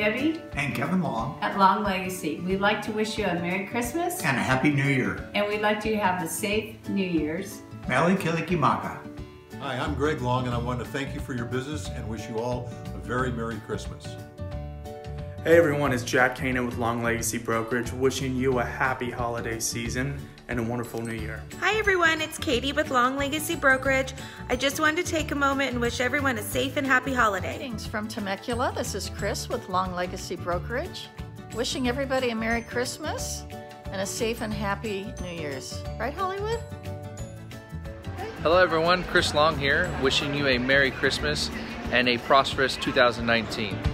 Debbie and Kevin Long at Long Legacy. We'd like to wish you a Merry Christmas and a Happy New Year. And we'd like you to have a safe New Year's. Mele Kalikimaka. Hi, I'm Greg Long and I want to thank you for your business and wish you all a very Merry Christmas. Hey everyone, it's Jack Kanan with Long Legacy Brokerage wishing you a happy holiday season and a wonderful new year. Hi everyone, it's Katie with Long Legacy Brokerage. I just wanted to take a moment and wish everyone a safe and happy holiday. Greetings from Temecula. This is Chris with Long Legacy Brokerage. Wishing everybody a Merry Christmas and a safe and happy New Year's. Right, Hollywood? Hello everyone, Chris Long here, wishing you a Merry Christmas and a prosperous 2019.